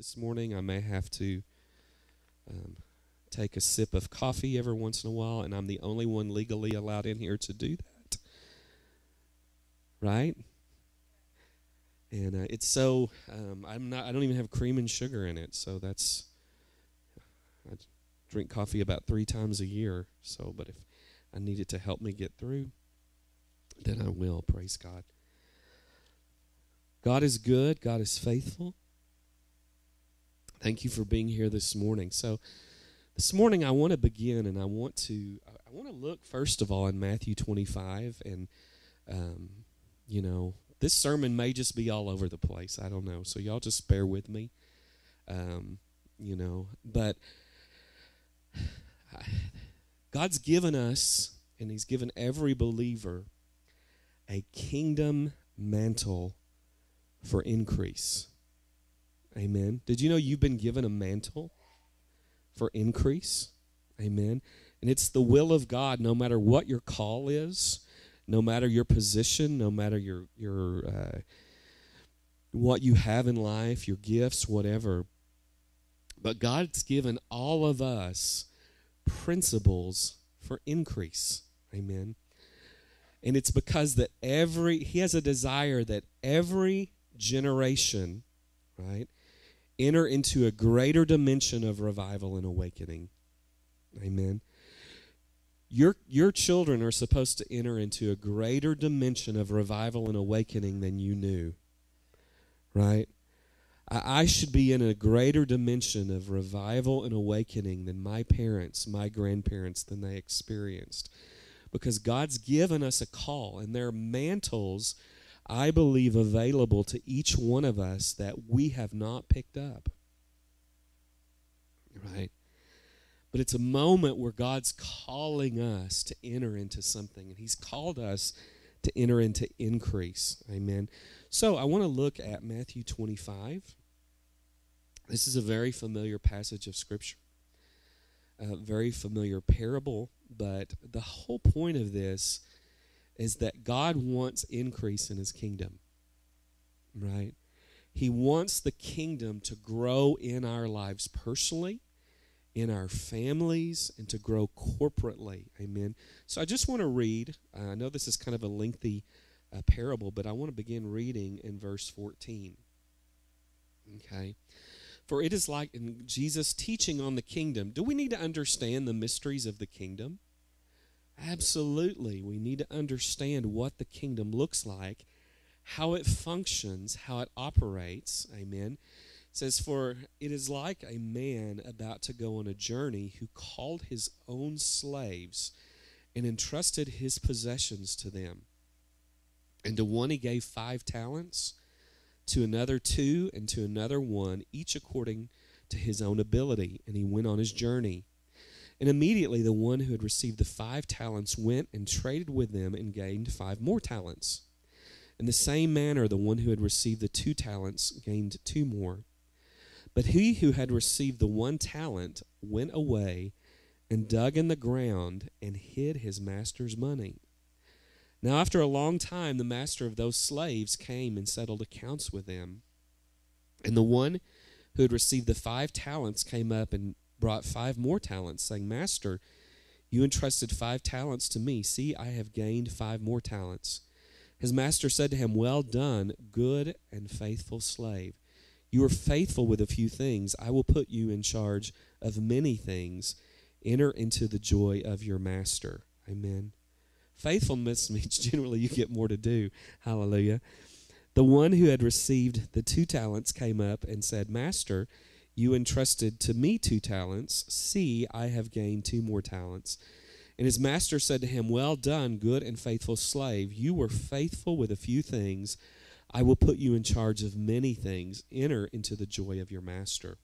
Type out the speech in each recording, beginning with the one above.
this morning. I may have to um, take a sip of coffee every once in a while, and I'm the only one legally allowed in here to do that. Right? And uh, it's so um, I'm not. I don't even have cream and sugar in it, so that's. I drink coffee about three times a year. So, but if I need it to help me get through, then I will. Praise God. God is good. God is faithful. Thank you for being here this morning. So, this morning I want to begin, and I want to I want to look first of all in Matthew 25, and um, you know this sermon may just be all over the place. I don't know, so y'all just bear with me. Um, you know, but God's given us, and He's given every believer a kingdom mantle for increase. Amen. Did you know you've been given a mantle for increase? Amen. And it's the will of God, no matter what your call is, no matter your position, no matter your your uh, what you have in life, your gifts, whatever. But God's given all of us principles for increase. Amen. And it's because that every he has a desire that every generation, right, enter into a greater dimension of revival and awakening. Amen. Your, your children are supposed to enter into a greater dimension of revival and awakening than you knew. Right? I, I should be in a greater dimension of revival and awakening than my parents, my grandparents, than they experienced. Because God's given us a call, and there are mantles I believe, available to each one of us that we have not picked up. Right? But it's a moment where God's calling us to enter into something, and He's called us to enter into increase. Amen. So I want to look at Matthew 25. This is a very familiar passage of Scripture, a very familiar parable, but the whole point of this is that God wants increase in his kingdom. Right? He wants the kingdom to grow in our lives personally, in our families, and to grow corporately. Amen. So I just want to read. Uh, I know this is kind of a lengthy uh, parable, but I want to begin reading in verse 14. Okay. For it is like in Jesus teaching on the kingdom. Do we need to understand the mysteries of the kingdom? Absolutely. We need to understand what the kingdom looks like, how it functions, how it operates. Amen. It says, For it is like a man about to go on a journey who called his own slaves and entrusted his possessions to them. And to one he gave five talents, to another two, and to another one, each according to his own ability. And he went on his journey. And immediately the one who had received the five talents went and traded with them and gained five more talents. In the same manner, the one who had received the two talents gained two more. But he who had received the one talent went away and dug in the ground and hid his master's money. Now, after a long time, the master of those slaves came and settled accounts with them. And the one who had received the five talents came up and brought five more talents, saying, Master, you entrusted five talents to me. See, I have gained five more talents. His master said to him, Well done, good and faithful slave. You are faithful with a few things. I will put you in charge of many things. Enter into the joy of your master. Amen. Faithfulness means generally you get more to do. Hallelujah. The one who had received the two talents came up and said, Master, you entrusted to me two talents. See, I have gained two more talents. And his master said to him, Well done, good and faithful slave. You were faithful with a few things. I will put you in charge of many things. Enter into the joy of your master.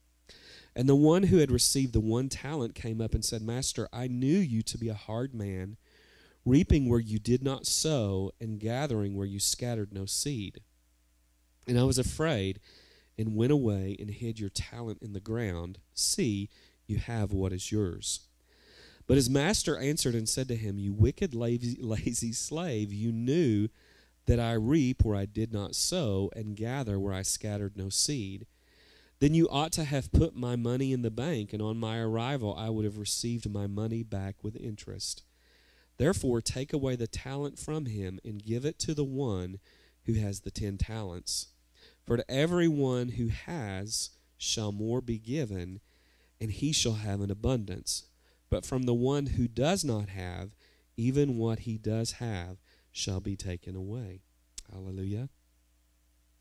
And the one who had received the one talent came up and said, Master, I knew you to be a hard man, reaping where you did not sow, and gathering where you scattered no seed. And I was afraid and went away and hid your talent in the ground. See, you have what is yours. But his master answered and said to him, You wicked, lazy, lazy slave, you knew that I reap where I did not sow, and gather where I scattered no seed. then you ought to have put my money in the bank, and on my arrival I would have received my money back with interest. Therefore, take away the talent from him and give it to the one who has the ten talents. For to everyone who has shall more be given, and he shall have an abundance. But from the one who does not have, even what he does have shall be taken away. Hallelujah.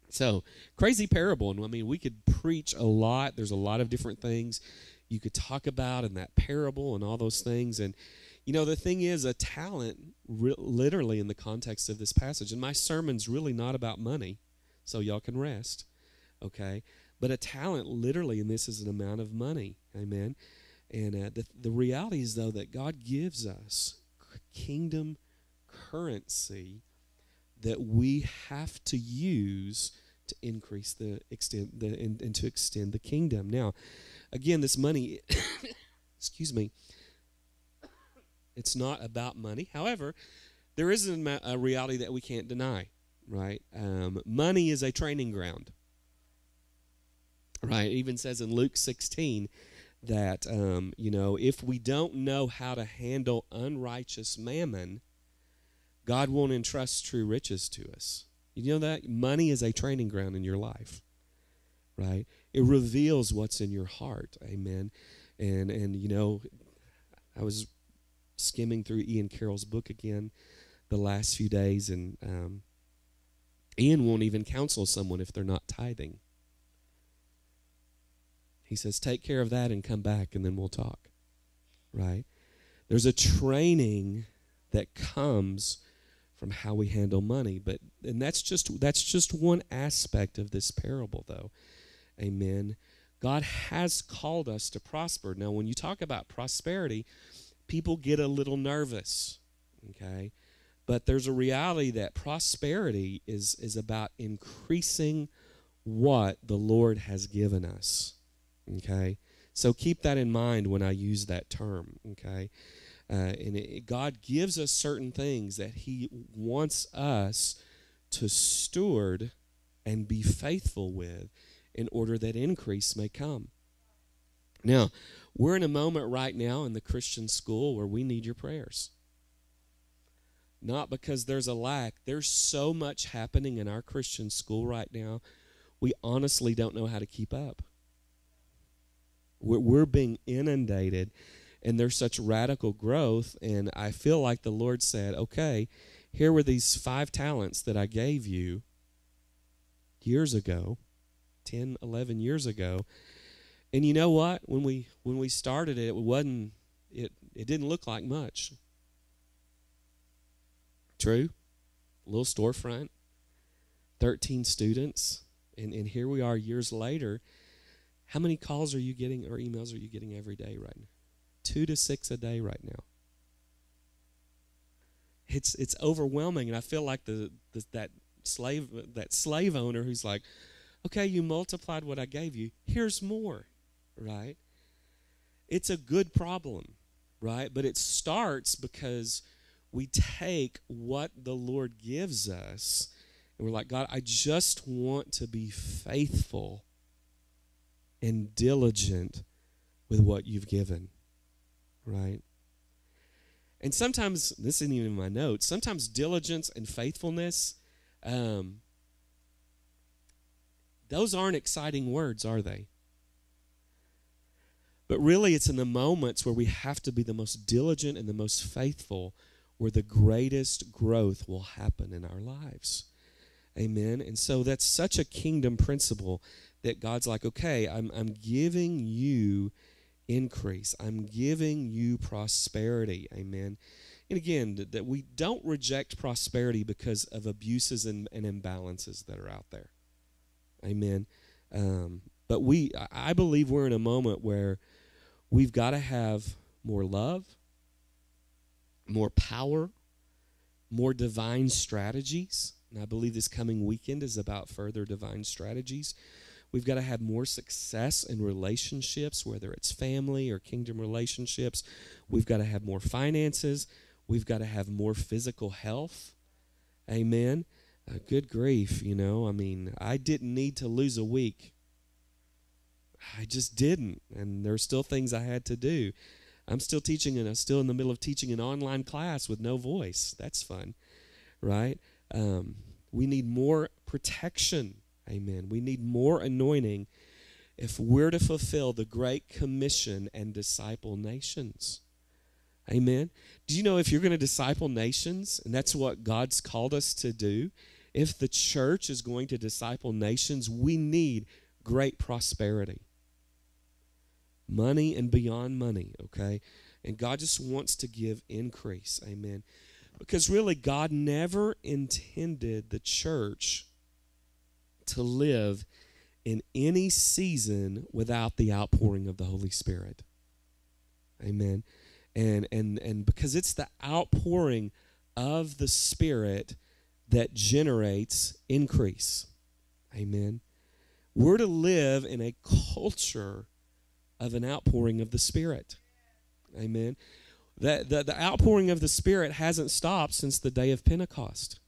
So, crazy parable. And I mean, we could preach a lot. There's a lot of different things you could talk about in that parable and all those things. And, you know, the thing is, a talent, re- literally in the context of this passage, and my sermon's really not about money, so y'all can rest, okay? But a talent, literally, and this is an amount of money. Amen. And uh, the, the reality is, though, that God gives us kingdom currency that we have to use to increase the extent the and, and to extend the kingdom. Now, again, this money, excuse me, it's not about money. However, there is a, a reality that we can't deny. Right, um, money is a training ground. Right, it even says in Luke sixteen that um, you know if we don't know how to handle unrighteous mammon God won't entrust true riches to us. You know that? Money is a training ground in your life, right? It reveals what's in your heart. Amen. And, and you know, I was skimming through Ian Carroll's book again the last few days, and um, Ian won't even counsel someone if they're not tithing. He says, Take care of that and come back, and then we'll talk. Right? There's a training that comes from how we handle money. But and that's just that's just one aspect of this parable though. Amen. God has called us to prosper. Now when you talk about prosperity, people get a little nervous. Okay? But there's a reality that prosperity is is about increasing what the Lord has given us. Okay? So keep that in mind when I use that term, okay? Uh, and it, God gives us certain things that He wants us to steward and be faithful with in order that increase may come. Now, we're in a moment right now in the Christian school where we need your prayers. Not because there's a lack, there's so much happening in our Christian school right now, we honestly don't know how to keep up. We're, we're being inundated and there's such radical growth. And I feel like the Lord said, okay, here were these five talents that I gave you years ago, 10, 11 years ago. And you know what? When we when we started it, it wasn't it it didn't look like much. True? Little storefront, 13 students, and, and here we are years later. How many calls are you getting or emails are you getting every day right now? two to six a day right now. It's it's overwhelming, and I feel like the, the that slave that slave owner who's like, okay, you multiplied what I gave you. Here's more, right? It's a good problem, right? But it starts because we take what the Lord gives us and we're like, God, I just want to be faithful and diligent with what you've given right? And sometimes, this isn't even in my notes, sometimes diligence and faithfulness, um, those aren't exciting words, are they? But really, it's in the moments where we have to be the most diligent and the most faithful where the greatest growth will happen in our lives. Amen. And so that's such a kingdom principle that God's like, okay, I'm, I'm giving you increase. I'm giving you prosperity. Amen. And again, that we don't reject prosperity because of abuses and, and imbalances that are out there. Amen. Um, but we, I believe we're in a moment where we've got to have more love, more power, more divine strategies. And I believe this coming weekend is about further divine strategies. We've got to have more success in relationships, whether it's family or kingdom relationships. We've got to have more finances. We've got to have more physical health. Amen. Uh, good grief, you know. I mean, I didn't need to lose a week I just didn't. And there are still things I had to do. I'm still teaching and I'm still in the middle of teaching an online class with no voice. That's fun, right? Um, we need more protection. Amen. We need more anointing if we're to fulfill the Great Commission and disciple nations. Amen. Do you know if you're going to disciple nations, and that's what God's called us to do, if the church is going to disciple nations, we need great prosperity. Money and beyond money, okay? And God just wants to give increase. Amen. Because really, God never intended the church to live in any season without the outpouring of the Holy Spirit. Amen. And and and because it's the outpouring of the Spirit that generates increase. Amen. We're to live in a culture of an outpouring of the Spirit. Amen. That the, the outpouring of the Spirit hasn't stopped since the day of Pentecost.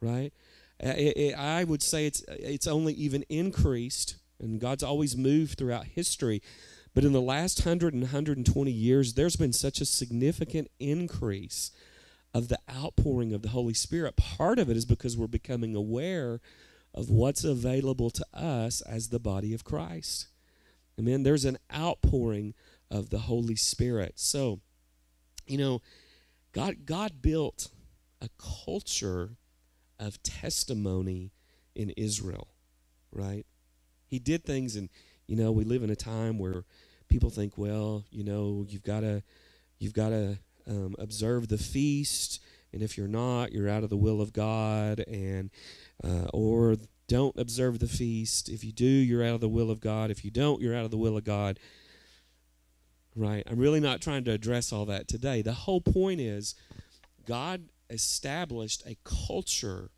Right? It, it, I would say it's it's only even increased, and God's always moved throughout history. But in the last 100 and 120 years, there's been such a significant increase of the outpouring of the Holy Spirit. Part of it is because we're becoming aware of what's available to us as the body of Christ. Amen. There's an outpouring of the Holy Spirit. So, you know, God God built a culture of testimony in Israel, right? He did things and you know, we live in a time where people think, well, you know, you've got to you've got to um, observe the feast, and if you're not, you're out of the will of God, and uh, or don't observe the feast. If you do, you're out of the will of God. If you don't, you're out of the will of God. Right? I'm really not trying to address all that today. The whole point is God established a culture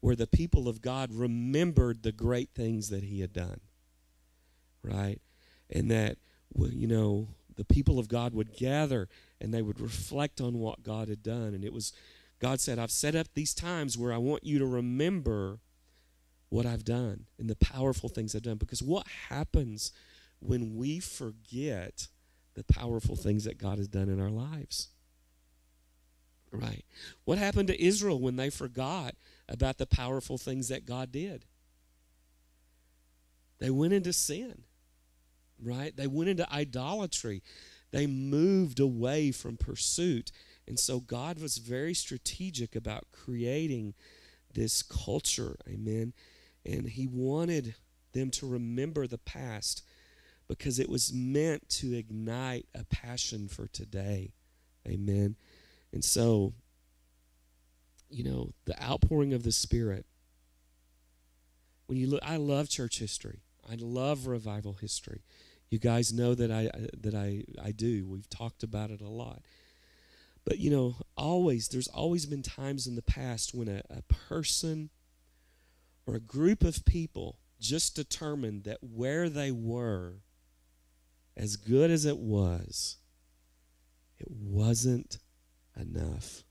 where the people of God remembered the great things that He had done. Right? And that, you know, the people of God would gather and they would reflect on what God had done. And it was, God said, I've set up these times where I want you to remember what I've done and the powerful things I've done. Because what happens when we forget the powerful things that God has done in our lives? Right. What happened to Israel when they forgot about the powerful things that God did? They went into sin right? They went into idolatry. They moved away from pursuit. And so God was very strategic about creating this culture. Amen. And He wanted them to remember the past because it was meant to ignite a passion for today. Amen. And so, you know, the outpouring of the Spirit. When you look, I love church history. I love revival history. You guys know that I uh, that I I do. We've talked about it a lot. But you know, always there's always been times in the past when a, a person or a group of people just determined that where they were, as good as it was, it wasn't enough.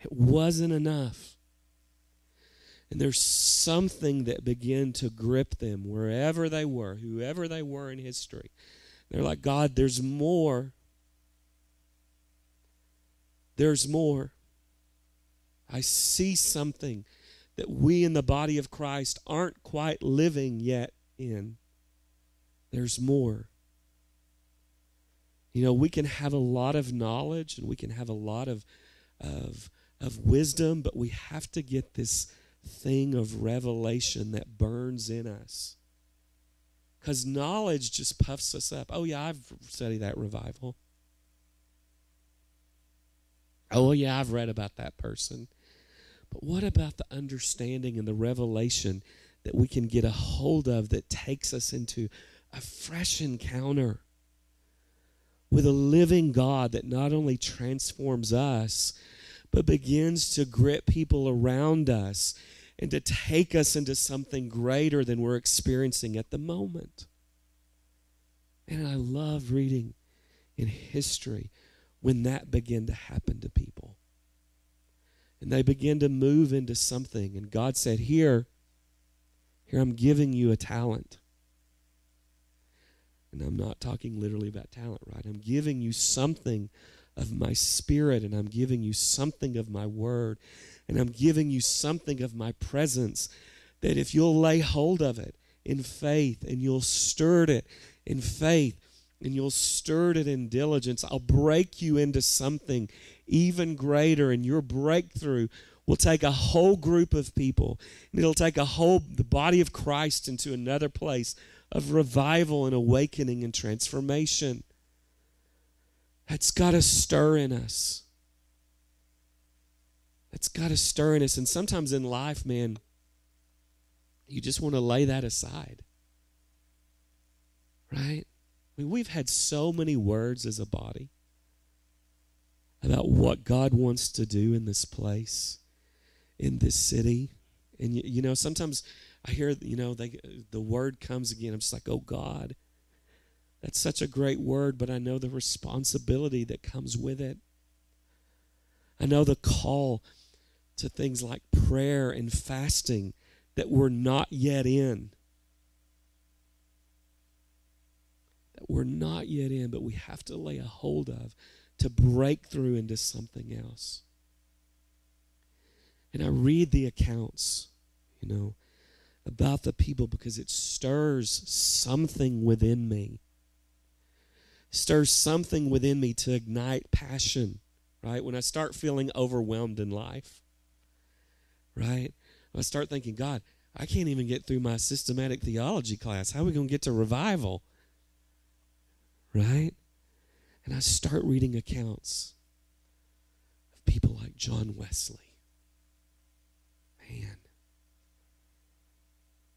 It wasn't enough. And there's something that began to grip them wherever they were, whoever they were in history. They're like, God, there's more. There's more. I see something that we in the body of Christ aren't quite living yet in. There's more. You know, we can have a lot of knowledge and we can have a lot of, of, of wisdom, but we have to get this thing of revelation that burns in us. Because knowledge just puffs us up. Oh, yeah, I've studied that revival. Oh, yeah, I've read about that person. But what about the understanding and the revelation that we can get a hold of that takes us into a fresh encounter with a living God that not only transforms us, but begins to grip people around us and to take us into something greater than we're experiencing at the moment. And I love reading in history when that began to happen to people. And they begin to move into something. And God said, Here, Here, I'm giving you a talent. And I'm not talking literally about talent, right? I'm giving you something of my spirit, and I'm giving you something of my word, and I'm giving you something of my presence that if you'll lay hold of it in faith and you'll stir it in faith and you'll stir it in diligence, I'll break you into something even greater, and your breakthrough will take a whole group of people and it'll take a whole the body of Christ into another place of revival and awakening and transformation. That's got to stir in us. That's got to stir in us. And sometimes in life, man, you just want to lay that aside. Right? Mean, we've had so many words as a body about what God wants to do in this place in this city. And you, you know, sometimes I hear, you know, they, the word comes again. I'm just like, oh God, that's such a great word, but I know the responsibility that comes with it. I know the call to things like prayer and fasting that we're not yet in. We're not yet in, but we have to lay a hold of to break through into something else and I read the accounts, you know, about the people because it stirs something within me. Stirs something within me to ignite passion, right? When I start feeling overwhelmed in life, right? I start thinking, God, I can't even get through my systematic theology class. How are we going to get to revival? Right? And I start reading accounts of people like John Wesley man,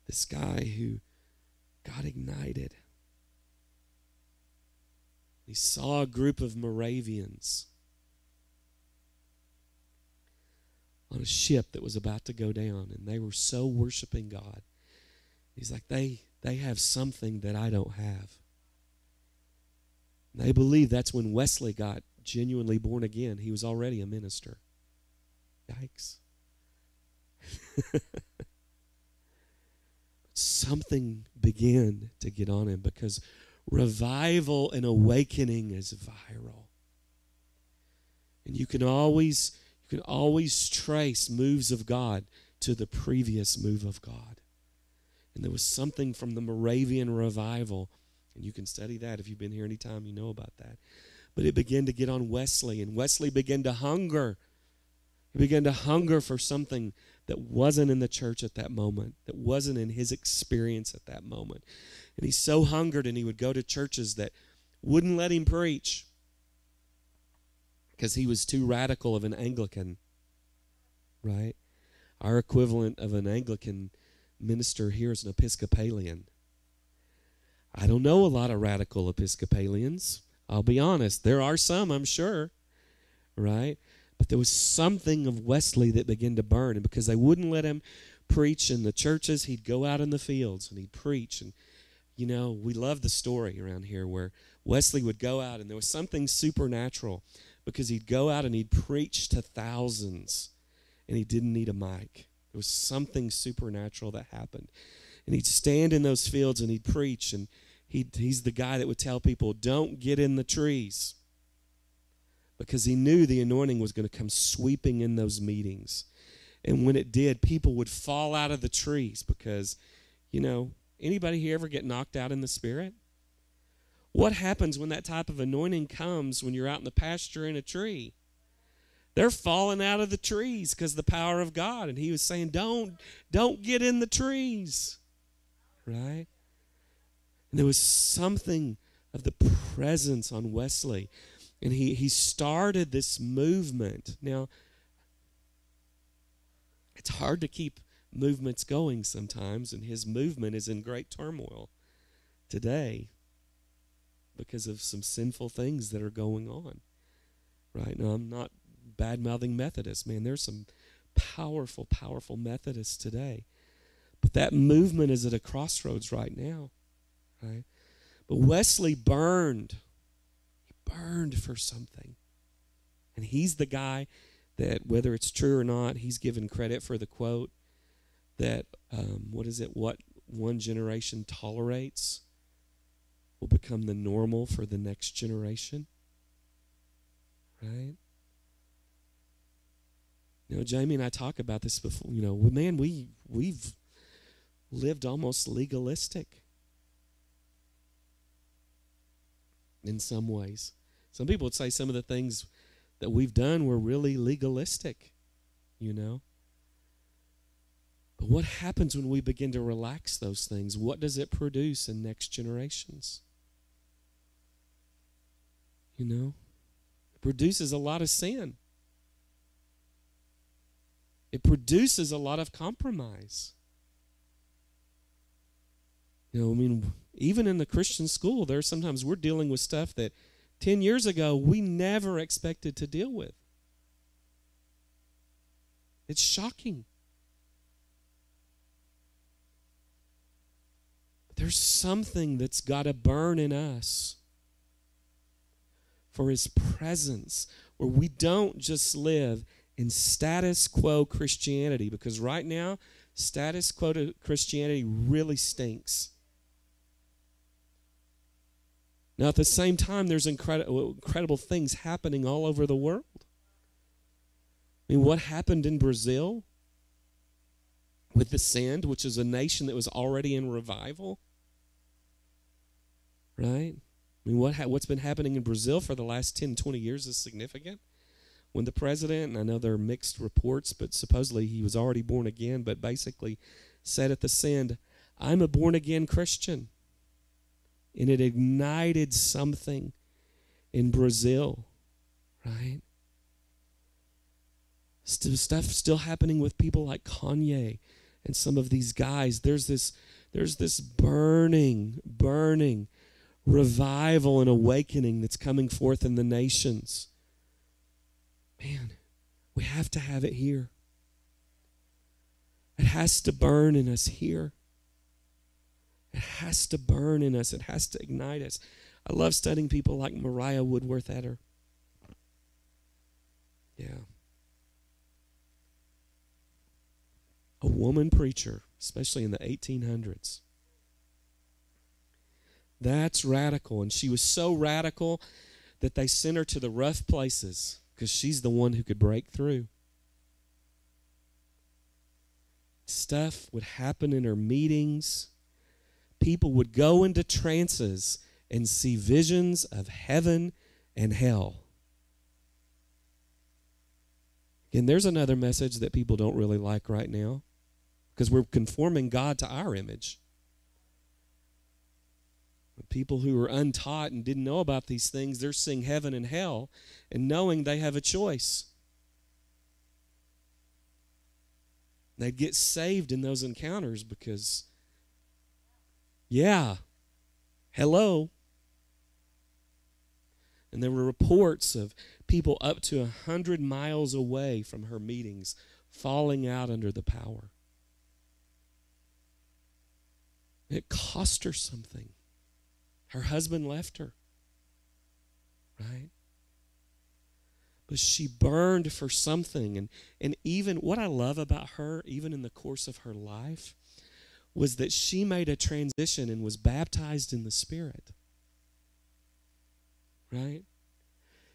this guy who got ignited. He saw a group of Moravians on a ship that was about to go down, and they were so worshiping God. He's like, they, they have something that I don't have. They believe that's when Wesley got genuinely born again. He was already a minister. Yikes. Something began to get on him because revival and awakening is viral. And you can always you can always trace moves of God to the previous move of God. And there was something from the Moravian revival, and you can study that if you've been here any time, you know about that. But it began to get on Wesley, and Wesley began to hunger. He began to hunger for something that wasn't in the church at that moment, that wasn't in his experience at that moment. And he so hungered, and he would go to churches that wouldn't let him preach because he was too radical of an Anglican, right? Our equivalent of an Anglican minister here is an Episcopalian. I don't know a lot of radical Episcopalians. I'll be honest. There are some, I'm sure, right? But there was something of Wesley that began to burn. And because they wouldn't let him preach in the churches, he'd go out in the fields and he'd preach. And, you know, we love the story around here where Wesley would go out and there was something supernatural because he'd go out and he'd preach to thousands and he didn't need a mic. There was something supernatural that happened. And he'd stand in those fields and he'd preach and he'd, he's the guy that would tell people, don't get in the trees because he knew the anointing was going to come sweeping in those meetings. And when it did, people would fall out of the trees because, you know, anybody here ever get knocked out in the spirit? What happens when that type of anointing comes when you're out in the pasture in a tree? They're falling out of the trees because the power of God. And he was saying, Don't, don't get in the trees. Right? And there was something of the presence on Wesley and he, he started this movement. Now, it's hard to keep movements going sometimes, and his movement is in great turmoil today because of some sinful things that are going on. Right now, I'm not bad mouthing Methodists. Man, there's some powerful, powerful Methodists today. But that movement is at a crossroads right now. Right? But Wesley burned He burned for something. And he's the guy that, whether it's true or not, he's given credit for the quote that, um, what is it? What one generation tolerates will become the normal for the next generation. Right? You know, Jamie and I talk about this before. You know, man, we we've lived almost legalistic in some ways. Some people would say some of the things that we've done were really legalistic, you know. But what happens when we begin to relax those things? What does it produce in next generations? You know, it produces a lot of sin. It produces a lot of compromise. You know, I mean, even in the Christian school, there sometimes we're dealing with stuff that 10 years ago we never expected to deal with. It's shocking. There's something that's got to burn in us for His presence, where we don't just live in status quo Christianity, because right now, status quo Christianity really stinks. Now, at the same time, there's incredible, incredible things happening all over the world. I mean, what happened in Brazil with the Send, which is a nation that was already in revival? Right? I mean, what ha- what's been happening in Brazil for the last 10, 20 years is significant. When the president, and I know there are mixed reports, but supposedly he was already born again, but basically said at the Send, I'm a born again Christian. And it ignited something in Brazil, right? stuff still happening with people like Kanye and some of these guys. There's this, there's this burning, burning revival and awakening that's coming forth in the nations. Man, we have to have it here. It has to burn in us here. It has to burn in us. It has to ignite us. I love studying people like Mariah Woodworth Etter. Yeah. A woman preacher, especially in the 1800s. That's radical. And she was so radical that they sent her to the rough places because she's the one who could break through. Stuff would happen in her meetings. People would go into trances and see visions of heaven and hell. And there's another message that people don't really like right now because we're conforming God to our image. People who are untaught and didn't know about these things, they're seeing heaven and hell and knowing they have a choice. They'd get saved in those encounters because, yeah, hello. And there were reports of people up to a hundred miles away from her meetings falling out under the power. It cost her something. Her husband left her. Right? But she burned for something. And, and even what I love about her, even in the course of her life, was that she made a transition and was baptized in the Spirit. Right?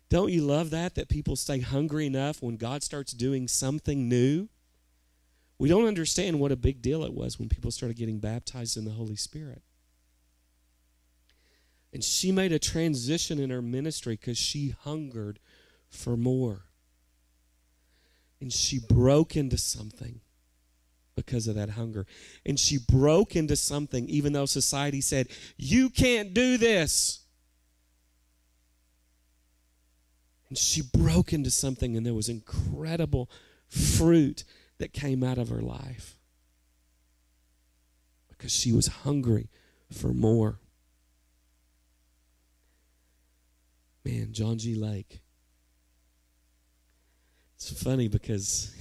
Don't you love that? That people stay hungry enough when God starts doing something new? We don't understand what a big deal it was when people started getting baptized in the Holy Spirit. And she made a transition in her ministry because she hungered for more. And she broke into something because of that hunger. And she broke into something even though society said, You can't do this. And she broke into something, and there was incredible fruit that came out of her life because she was hungry for more. Man, John G. Lake. It's funny because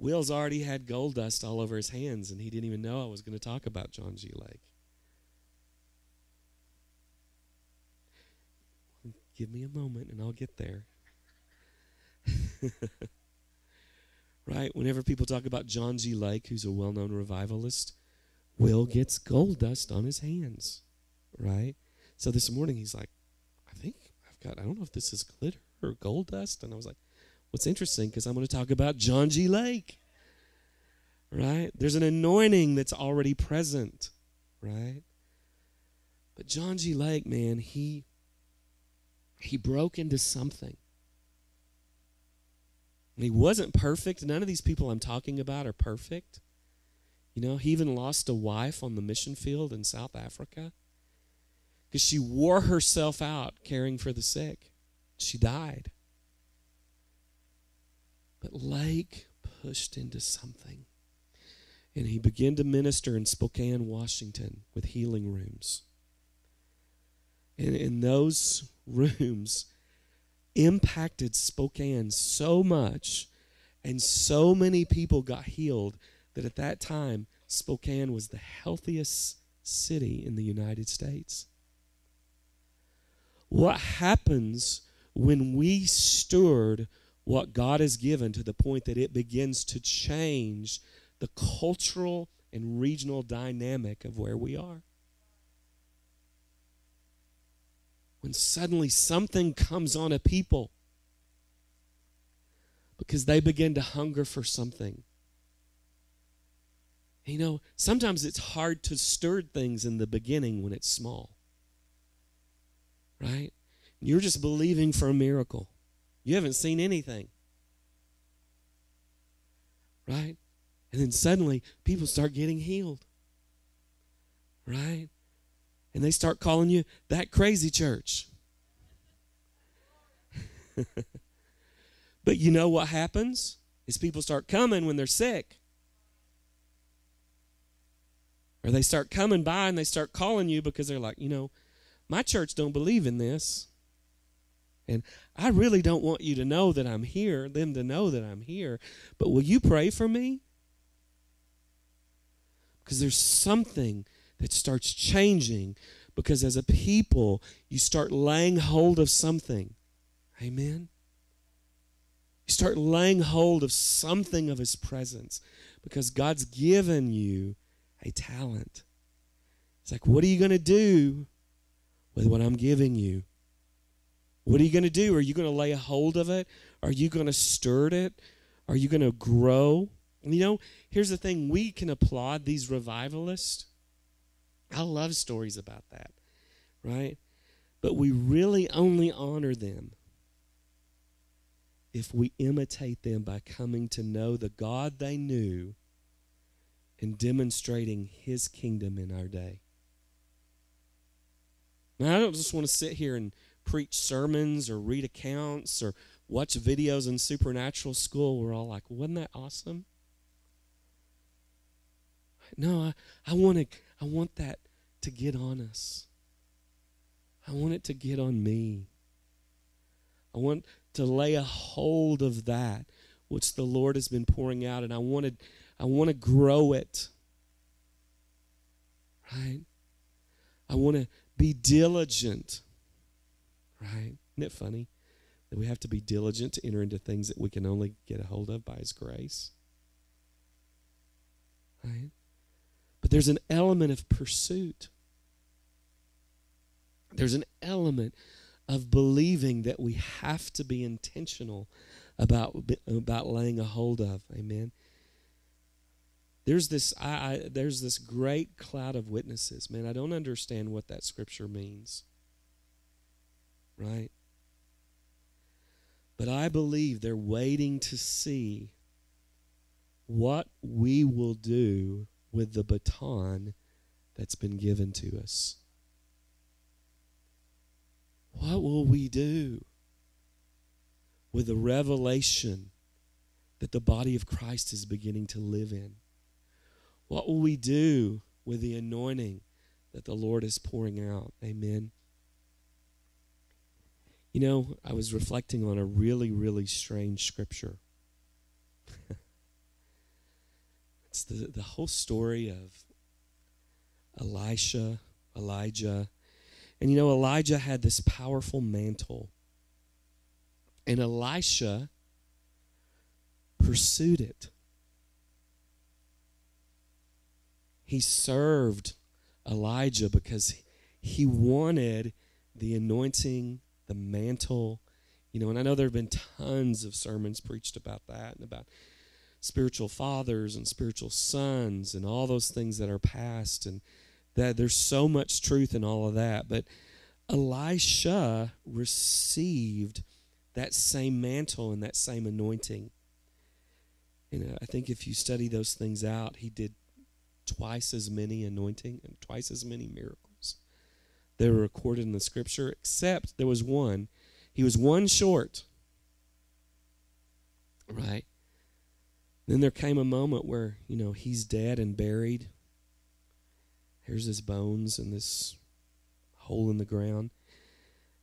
Will's already had gold dust all over his hands, and he didn't even know I was going to talk about John G. Lake. Give me a moment and I'll get there. Right? Whenever people talk about John G. Lake, who's a well known revivalist, Will gets gold dust on his hands. Right? So this morning he's like, I think I've got, I don't know if this is glitter or gold dust. And I was like, what's interesting because I'm going to talk about John G. Lake. Right? There's an anointing that's already present. Right? But John G. Lake, man, he he broke into something. And he wasn't perfect. None of these people I'm talking about are perfect. You know, he even lost a wife on the mission field in South Africa because she wore herself out caring for the sick. She died. But Lake pushed into something. And he began to minister in Spokane, Washington, with healing rooms. And in those rooms, impacted Spokane so much, and so many people got healed that at that time, Spokane was the healthiest city in the United States. What happens when we steward what God has given to the point that it begins to change the cultural and regional dynamic of where we are? When suddenly something comes on a people because they begin to hunger for something. You know, sometimes it's hard to stir things in the beginning when it's small. Right? You're just believing for a miracle. You haven't seen anything. Right? And then suddenly people start getting healed. Right? And they start calling you that crazy church. but you know what happens? Is people start coming when they're sick. Or they start coming by and they start calling you because they're like, you know, my church don't believe in this. And I really don't want you to know that I'm here, them to know that I'm here. But will you pray for me? Because there's something that starts changing because as a people, you start laying hold of something. Amen. You start laying hold of something of His presence because God's given you a talent. It's like, what are you going to do with what I'm giving you? What are you going to do? Are you going to lay a hold of it? Are you going to stir it? Are you going to grow? You know, here's the thing we can applaud these revivalists. I love stories about that, right? But we really only honor them if we imitate them by coming to know the God they knew and demonstrating his kingdom in our day. Now, I don't just want to sit here and preach sermons or read accounts or watch videos in supernatural school. We're all like, wasn't that awesome? No, I, I want to I want that to get on us. I want it to get on me. I want to lay a hold of that which the Lord has been pouring out, and I wanted I want to grow it. Right? I want to be diligent. Right? Isn't it funny that we have to be diligent to enter into things that we can only get a hold of by His grace? Right? But there's an element of pursuit. There's an element of believing that we have to be intentional about, about laying a hold of. Amen. There's this I, I, there's this great cloud of witnesses. Man, I don't understand what that scripture means. Right? But I believe they're waiting to see what we will do with the baton that's been given to us. What will we do with the revelation that the body of Christ is beginning to live in? What will we do with the anointing that the Lord is pouring out? Amen. You know, I was reflecting on a really, really strange scripture. it's the, the whole story of Elisha, Elijah. And you know, Elijah had this powerful mantle. And Elisha pursued it. He served Elijah because he wanted the anointing, the mantle. You know, and I know there have been tons of sermons preached about that and about spiritual fathers and spiritual sons and all those things that are past and that there's so much truth in all of that. But Elisha received that same mantle and that same anointing. And uh, I think if you study those things out, he did twice as many anointing and twice as many miracles that were recorded in the scripture, except there was one. He was one short. Right? Then there came a moment where, you know, he's dead and buried. Here's his bones in this hole in the ground.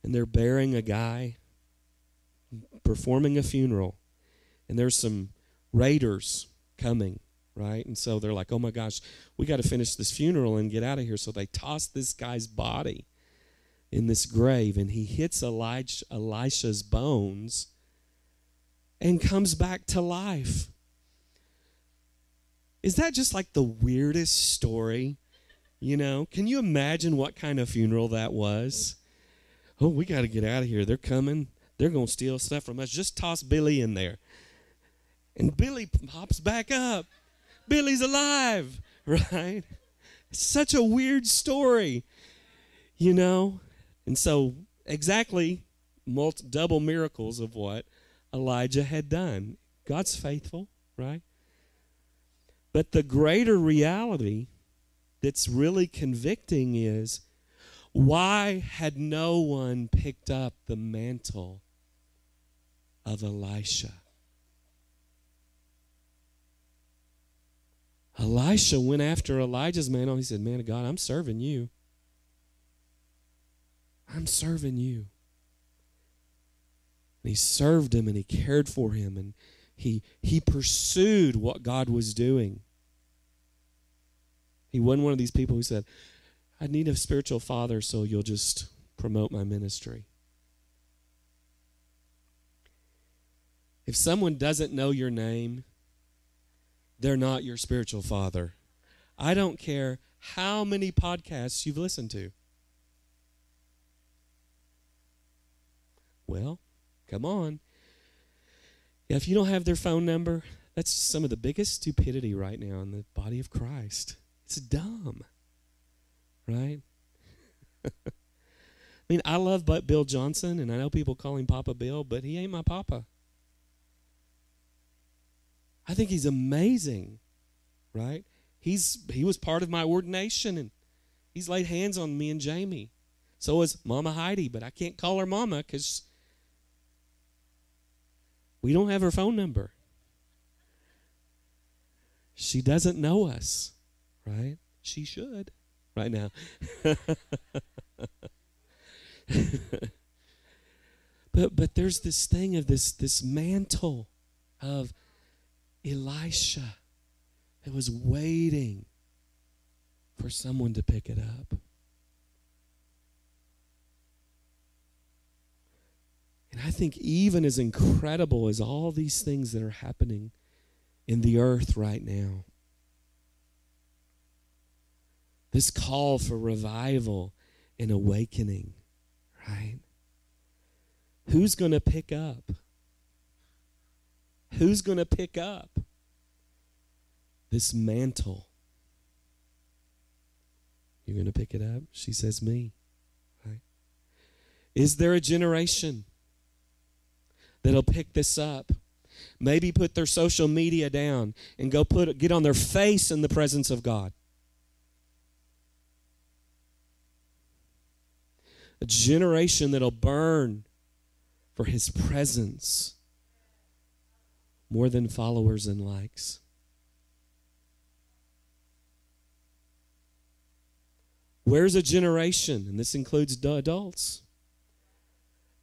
And they're burying a guy, performing a funeral. And there's some raiders coming right? And so they're like, oh my gosh, we got to finish this funeral and get out of here. So they toss this guy's body in this grave, and he hits Elisha's bones and comes back to life. Is that just like the weirdest story? You know, can you imagine what kind of funeral that was? Oh, we got to get out of here. They're coming. They're going to steal stuff from us. Just toss Billy in there. And Billy pops back up. Billy's alive, right? Such a weird story, you know? And so, exactly multi, double miracles of what Elijah had done. God's faithful, right? But the greater reality that's really convicting is why had no one picked up the mantle of Elisha? Elisha went after Elijah's mantle. He said, Man of God, I'm serving you. I'm serving you. And he served him and he cared for him and he, he pursued what God was doing. He wasn't one of these people who said, I need a spiritual father, so you'll just promote my ministry. If someone doesn't know your name, they're not your spiritual father. I don't care how many podcasts you've listened to. Well, come on. If you don't have their phone number, that's some of the biggest stupidity right now in the body of Christ. It's dumb. Right? I mean, I love Bill Johnson, and I know people call him Papa Bill, but he ain't my papa. I think he's amazing, right? He's he was part of my ordination and he's laid hands on me and Jamie. So is Mama Heidi, but I can't call her Mama because we don't have her phone number. She doesn't know us, right? She should right now. but but there's this thing of this this mantle of Elisha that was waiting for someone to pick it up. And I think, even as incredible as all these things that are happening in the earth right now, this call for revival and awakening, right? Who's going to pick up? Who's going to pick up this mantle? You're going to pick it up? She says, Me. Right? Is there a generation that'll pick this up? Maybe put their social media down and go put get on their face in the presence of God. A generation that'll burn for his presence more than followers and likes. Where's a generation, and this includes adults,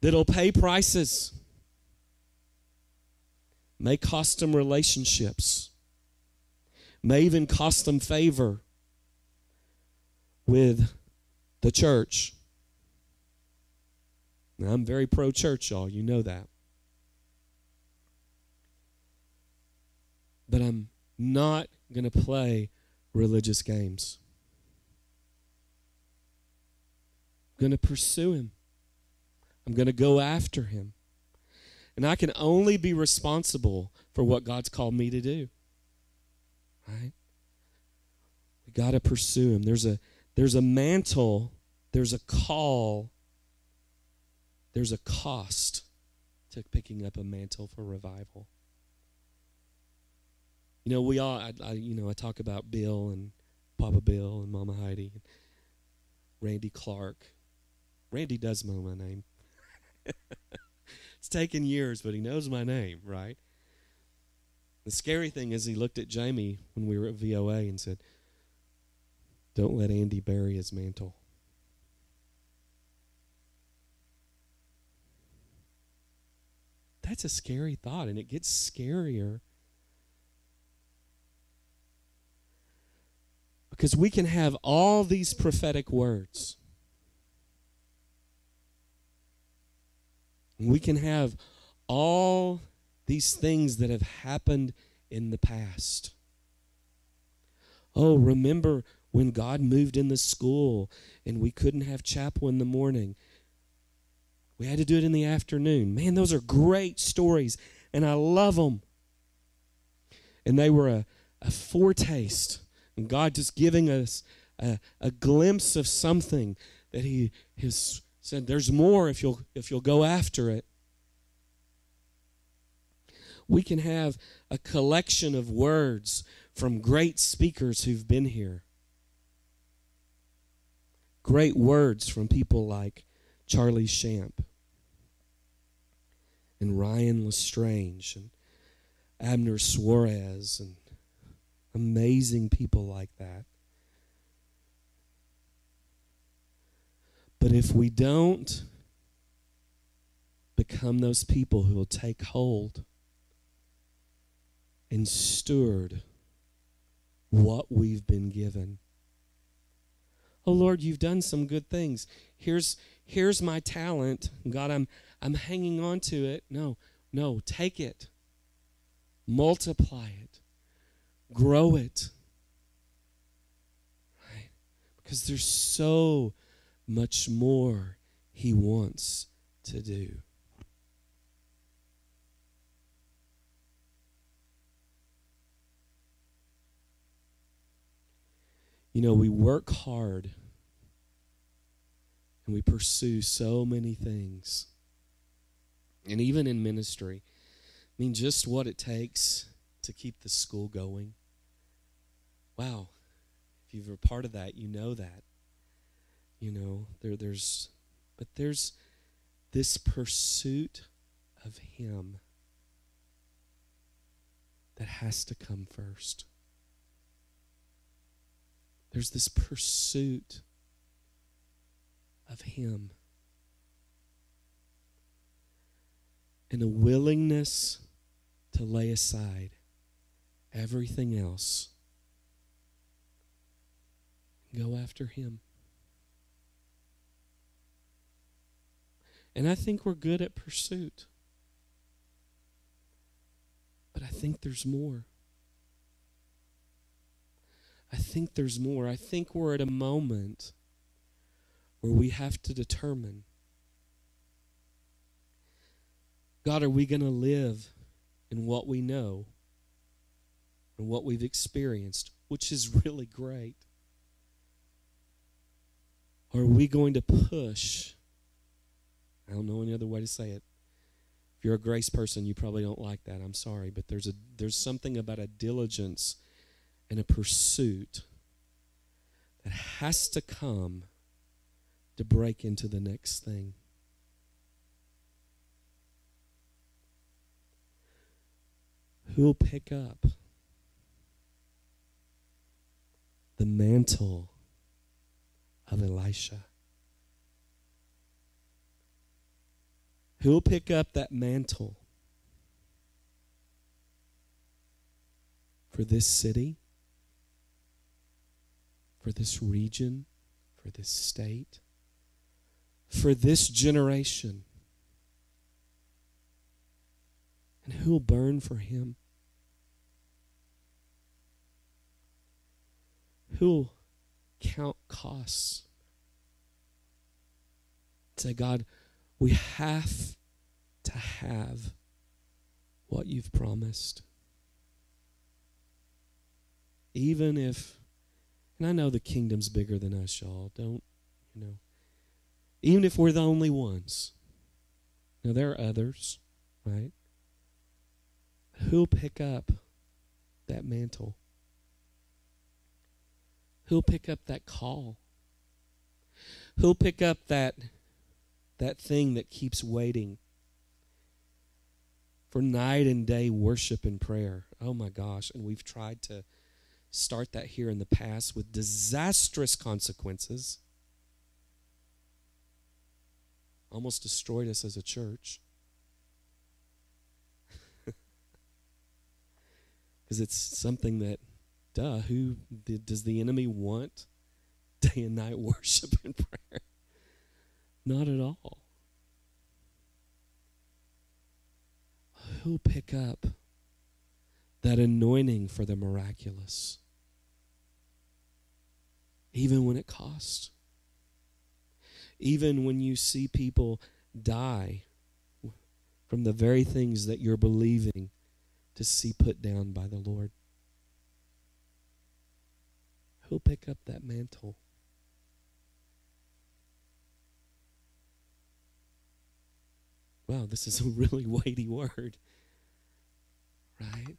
that'll pay prices, may cost them relationships, may even cost them favor with the church? Now, I'm very pro church, y'all. You know that. But I'm not going to play religious games. I'm going to pursue him. I'm going to go after him. And I can only be responsible for what God's called me to do. Right? We got to pursue him. There's a there's a mantle, there's a call, there's a cost to picking up a mantle for revival. You know, we all, I, I, you know, I talk about Bill and Papa Bill and Mama Heidi, and Randy Clark. Randy does know my name. it's taken years, but he knows my name, right? The scary thing is, he looked at Jamie when we were at VOA and said, Don't let Andy bury his mantle. That's a scary thought, and it gets scarier because we can have all these prophetic words. We can have all these things that have happened in the past. Oh, remember when God moved in the school and we couldn't have chapel in the morning? We had to do it in the afternoon. Man, those are great stories, and I love them. And they were a, a foretaste, and God just giving us a, a glimpse of something that He has said. There's more if you'll if you'll go after it we can have a collection of words from great speakers who've been here. Great words from people like Charlie Shamp and Ryan Lestrange and Abner Suarez and amazing people like that. But if we don't become those people who will take hold and steward what we've been given. Oh Lord, you've done some good things. Here's here's my talent. God, I'm I'm hanging on to it. No, no, take it. Multiply it. Grow it. Right? Because there's so much more he wants to do. You know, we work hard and we pursue so many things. And even in ministry, I mean, just what it takes to keep the school going. Wow. If you're a part of that, you know that. You know, there, there's, but there's this pursuit of Him that has to come first. There's this pursuit of Him and a willingness to lay aside everything else go after Him. And I think we're good at pursuit. But I think there's more. I think there's more. I think we're at a moment where we have to determine God, are we going to live in what we know and what we've experienced, which is really great? Or are we going to push? I don't know any other way to say it. If you're a grace person, you probably don't like that. I'm sorry, but there's a there's something about a diligence and a pursuit that has to come to break into the next thing. Who'll pick up the mantle of Elisha? Who'll pick up that mantle for this city? for this region, for this state, for this generation. And who will burn for him? Who'll count costs. Say, God, we have to have what you've promised. Even if, and I know the kingdom's bigger than us, y'all. Don't, you know, even if we're the only ones. Now, there are others, right? Who'll pick up that mantle? Who'll pick up that call? Who'll pick up that that thing that keeps waiting for night and day worship and prayer? Oh my gosh, and we've tried to start that here in the past with disastrous consequences. Almost destroyed us as a church. Because it's something that duh, who does the enemy want day and night worship and prayer? Not at all. Who'll pick up that anointing for the miraculous? Even when it costs. Even when you see people die from the very things that you're believing to see put down by the Lord. Who'll pick up that mantle? Wow, this is a really weighty word. Right?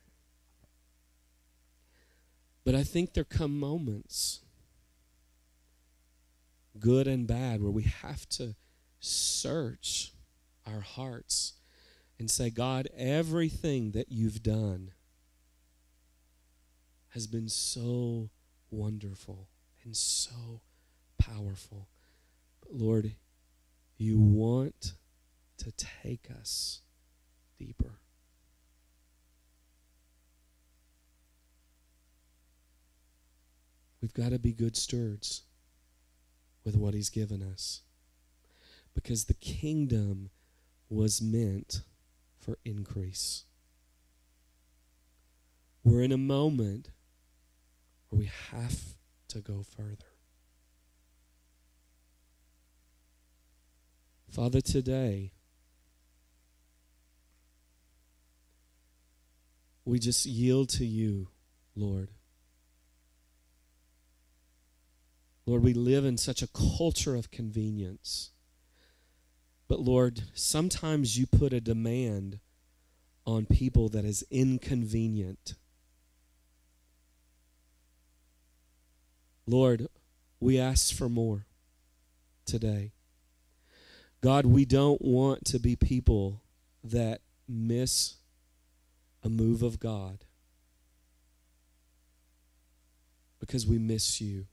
But I think there come moments, good and bad, where we have to search our hearts and say, God, everything that you've done has been so wonderful and so powerful. But Lord, you want to take us deeper. We've got to be good stewards with what He's given us. Because the kingdom was meant for increase. We're in a moment we have to go further. Father, today, we just yield to you, Lord. Lord, we live in such a culture of convenience. But Lord, sometimes you put a demand on people that is inconvenient. Lord, we ask for more today. God, we don't want to be people that miss a move of God because we miss you.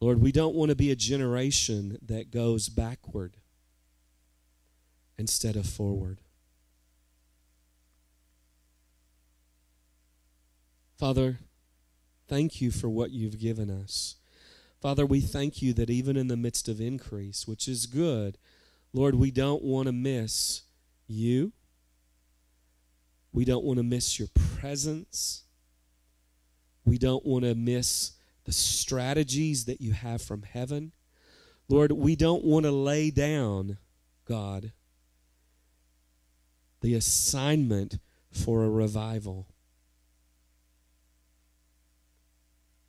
Lord, we don't want to be a generation that goes backward instead of forward. Father, thank you for what you've given us. Father, we thank you that even in the midst of increase, which is good, Lord, we don't want to miss you. We don't want to miss your presence. We don't want to miss the strategies that you have from heaven. Lord, we don't want to lay down, God, the assignment for a revival.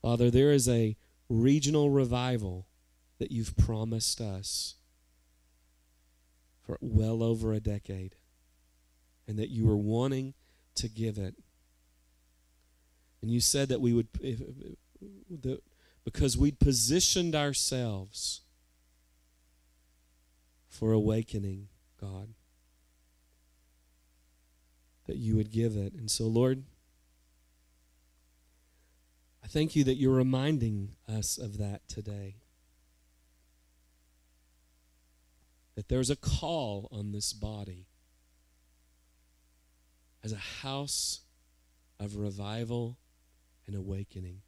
Father, there is a regional revival that you've promised us for well over a decade, and that you were wanting to give it. And you said that we would, if, that because we'd positioned ourselves for awakening, God, that you would give it. And so, Lord, I thank you that you're reminding us of that today. That there's a call on this body as a house of revival and awakening,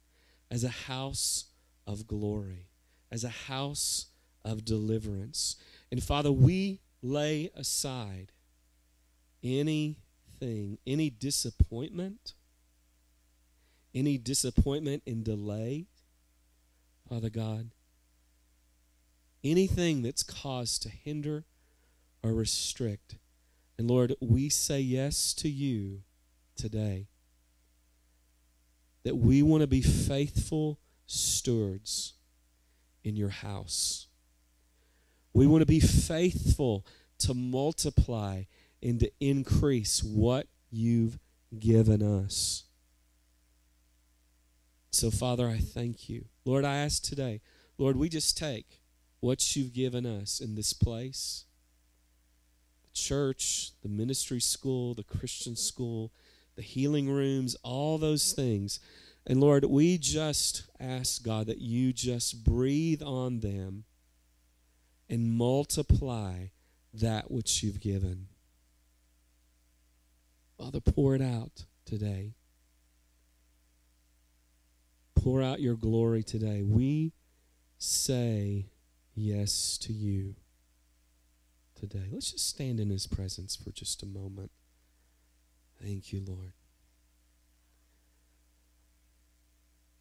as a house of glory, as a house of deliverance. And Father, we lay aside anything, any disappointment any disappointment and delay, Father God, anything that's caused to hinder or restrict. And Lord, we say yes to you today. That we want to be faithful stewards in your house. We want to be faithful to multiply and to increase what you've given us. So, Father, I thank you. Lord, I ask today, Lord, we just take what you've given us in this place the church, the ministry school, the Christian school, the healing rooms, all those things. And Lord, we just ask, God, that you just breathe on them and multiply that which you've given. Father, pour it out today. Pour out your glory today. We say yes to you today. Let's just stand in his presence for just a moment. Thank you, Lord.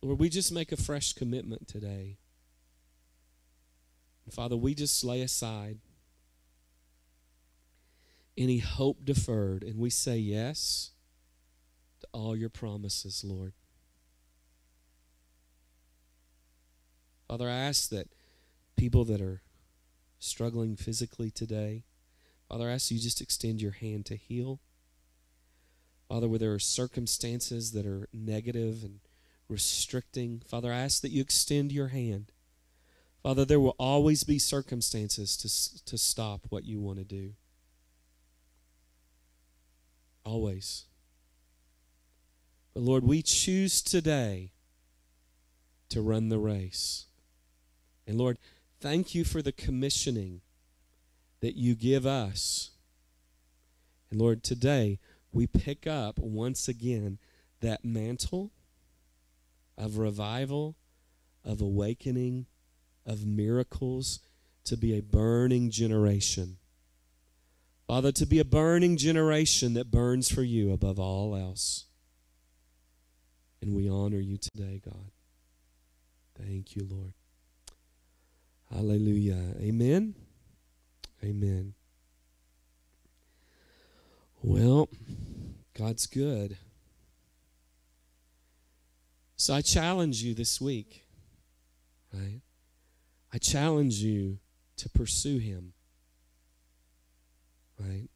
Lord, we just make a fresh commitment today. Father, we just lay aside any hope deferred and we say yes to all your promises, Lord. Father, I ask that people that are struggling physically today, Father, I ask you just extend your hand to heal. Father, where there are circumstances that are negative and restricting, Father, I ask that you extend your hand. Father, there will always be circumstances to, to stop what you want to do. Always. But Lord, we choose today to run the race. And Lord, thank you for the commissioning that you give us. And Lord, today we pick up once again that mantle of revival, of awakening, of miracles to be a burning generation. Father, to be a burning generation that burns for you above all else. And we honor you today, God. Thank you, Lord. Hallelujah. Amen. Amen. Well, God's good. So I challenge you this week, right? I challenge you to pursue Him, right?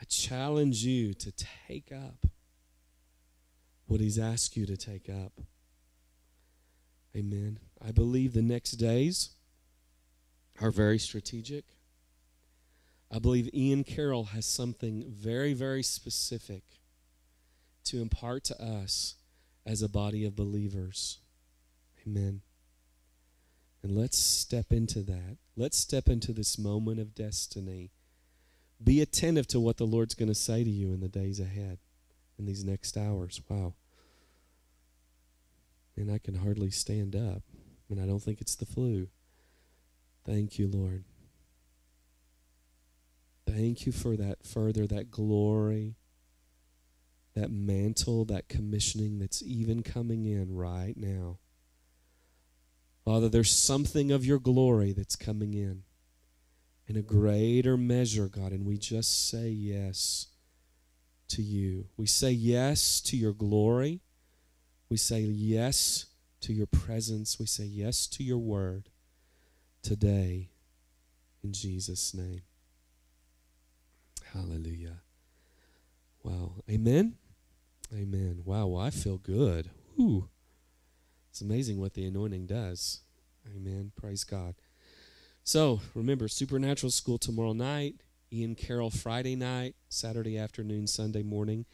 I challenge you to take up what He's asked you to take up. Amen. I believe the next days are very strategic. I believe Ian Carroll has something very, very specific to impart to us as a body of believers. Amen. And let's step into that. Let's step into this moment of destiny. Be attentive to what the Lord's going to say to you in the days ahead, in these next hours. Wow. And I can hardly stand up. And I don't think it's the flu. Thank you, Lord. Thank you for that further, that glory, that mantle, that commissioning that's even coming in right now. Father, there's something of your glory that's coming in in a greater measure, God, and we just say yes to you. We say yes to your glory. We say yes to your presence. We say yes to your word today in Jesus' name. Hallelujah. Wow. Amen. Amen. Wow. Well, I feel good. Ooh. It's amazing what the anointing does. Amen. Praise God. So remember, Supernatural School tomorrow night, Ian Carroll Friday night, Saturday afternoon, Sunday morning.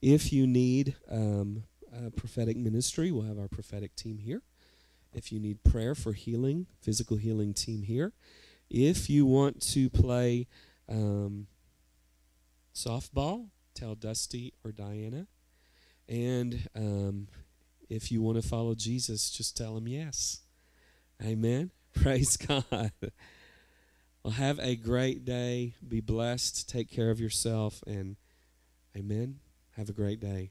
If you need um, prophetic ministry, we'll have our prophetic team here. If you need prayer for healing, physical healing team here. If you want to play um, softball, tell Dusty or Diana. And um, if you want to follow Jesus, just tell him yes. Amen. Praise God. Well, have a great day. Be blessed. Take care of yourself. And amen. Have a great day.